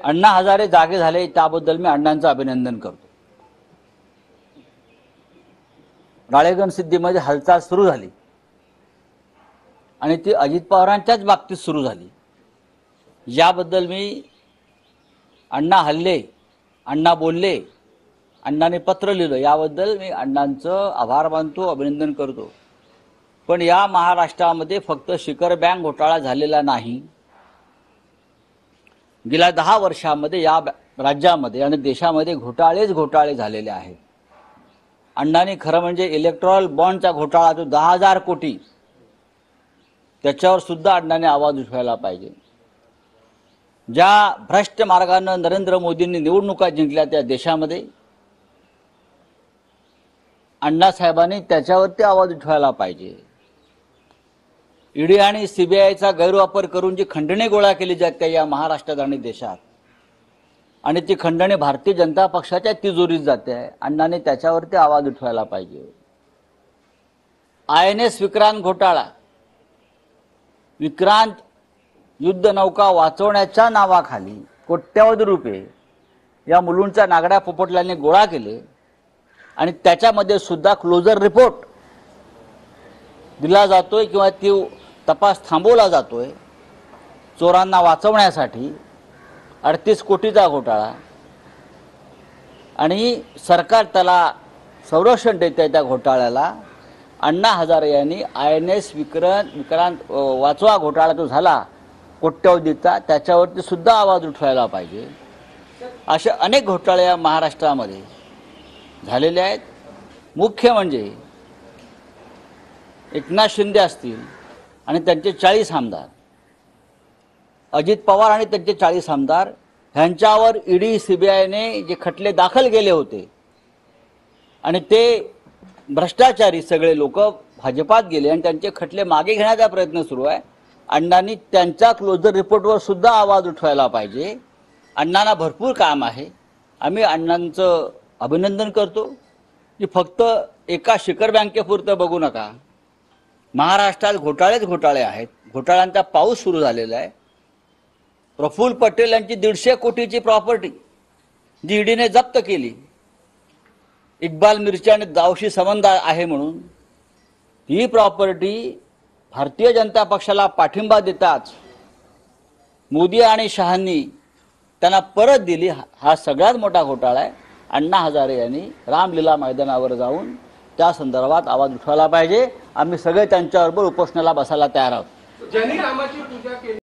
अण्णा हजारे जागे झाले त्याबद्दल मी अण्णांचं अभिनंदन करतो. राळेगण सिद्धीमध्ये हालचाल सुरू झाली. आणि ती अजित पवारांच्याच बाबतीत सुरू झाली. याबद्दल मी अण्णा हल्ले अण्णा बोलले अण्णाने पत्र लिहिलं याबद्दल मी अण्णांचं आभार मानतो अभिनंदन करतो. पण या महाराष्ट्रामध्ये फक्त शिखर बँक घोटाळा झालेला नाही. गेल्या दहा वर्षामध्ये या राज्यामध्ये आणि देशामध्ये घोटाळेच घोटाळे झालेले आहेत. अण्णांनी खरं म्हणजे इलेक्ट्रॉल बॉन्डचा घोटाळा जो दहा हजार कोटी त्याच्यावर सुद्धा अण्णाने आवाज उठवायला पाहिजे. ज्या भ्रष्ट मार्गानं नरेंद्र मोदींनी निवडणुका जिंकल्या त्या देशामध्ये अण्णासाहेबांनी त्याच्यावरती आवाज उठवायला पाहिजे. ईडी आणि सीबीआयचा गैरवापर करून जी खंडणी गोळा केली जाते या महाराष्ट्रात आणि देशात आणि ती खंडणी भारतीय जनता पक्षाच्या तिजोरीत जाते आहे अण्णाने त्याच्यावरती आवाज उठवायला पाहिजे. आय एन एस विक्रांत घोटाळा. विक्रांत युद्ध नौका वाचवण्याच्या नावाखाली कोट्यावधी रुपये या मुलूंच्या नागड्या पोपटल्याने गोळा केले आणि त्याच्यामध्ये सुद्धा क्लोजर रिपोर्ट दिला जातोय किंवा ती तपास थांबवला जातो आहे चोरांना वाचवण्यासाठी अडतीस कोटीचा घोटाळा. आणि सरकार त्याला संरक्षण देत आहे त्या घोटाळ्याला. अण्णा हजारे यांनी I N S Vikrant Vikrant वाचवा घोटाळा जो झाला कोट्यवधीचा त्याच्यावरती सुद्धा आवाज उठवायला पाहिजे. असे अनेक घोटाळे या महाराष्ट्रामध्ये झालेले आहेत. मुख्य म्हणजे एकनाथ शिंदे असतील आणि त्यांचे चाळीस आमदार. अजित पवार आणि त्यांचे चाळीस आमदार. ह्यांच्यावर ईडी सीबीआयने जे खटले दाखल केले होते आणि ते भ्रष्टाचारी सगळे लोक भाजपात गेले आणि त्यांचे खटले मागे घेण्याचा प्रयत्न सुरू आहे. अण्णांनी त्यांच्या क्लोजर रिपोर्टवर सुद्धा आवाज उठवायला पाहिजे. अण्णांना भरपूर काम आहे. आम्ही अण्णांचं अभिनंदन करतो. की फक्त एका शिखर बँकेपुरतं बघू नका. महाराष्ट्रात घोटाळेच घोटाळे आहेत. घोटाळ्यांचा पाऊस सुरू झालेला आहे. प्रफुल्ल पटेल यांची दीडशे कोटीची प्रॉपर्टी जी ईडीने जप्त केली. इक्बाल मिरची आणि दावशी संबंध आहे म्हणून. ही प्रॉपर्टी भारतीय जनता पक्षाला पाठिंबा देताच मोदी आणि शहांनी त्यांना परत दिली. हा सगळ्यात मोठा घोटाळा आहे. अण्णा हजारे यांनी रामलीला मैदानावर जाऊन त्या संदर्भात आवाज उठवायला पाहिजे. आम्ही सगळे त्यांच्याबरोबर उपोषणाला बसायला तयार आहोत.